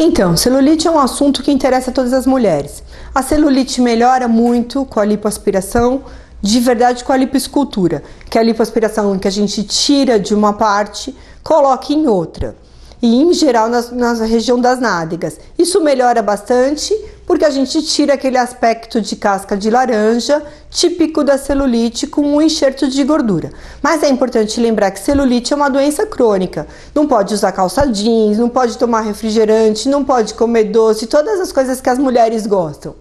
Então, celulite é um assunto que interessa a todas as mulheres. A celulite melhora muito com a lipoaspiração, de verdade com a lipoescultura, que é a lipoaspiração que a gente tira de uma parte, coloca em outra. E em geral na, na região das nádegas. Isso melhora bastante porque a gente tira aquele aspecto de casca de laranja típico da celulite com um enxerto de gordura. Mas é importante lembrar que celulite é uma doença crônica. Não pode usar calça jeans, não pode tomar refrigerante, não pode comer doce, todas as coisas que as mulheres gostam.